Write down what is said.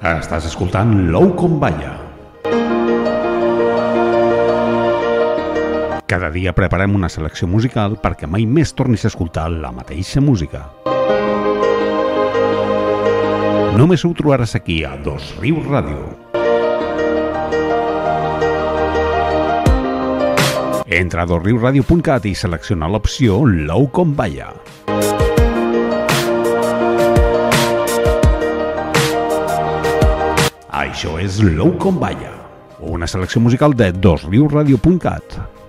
Estàs escoltant Lou com balla. Cada dia preparem una selecció musical perquè mai més tornis a escoltar la mateixa música. Només ho trobaràs aquí a Dos Rius Ràdio. Entra a dosriusradio.cat i selecciona l'opció Lou com balla. Això és Low Com Balla, una selecció musical de dosriusradio.cat.